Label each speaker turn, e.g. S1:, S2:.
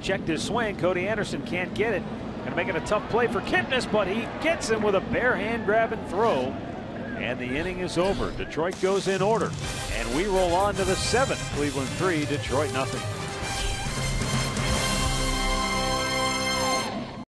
S1: checked his swing. Cody Anderson can't get it. Gonna make it a tough play for Kipnis, but he gets him with a bare hand grab and throw. And the inning is over. Detroit goes in order. And we roll on to the seventh. Cleveland 3, Detroit nothing.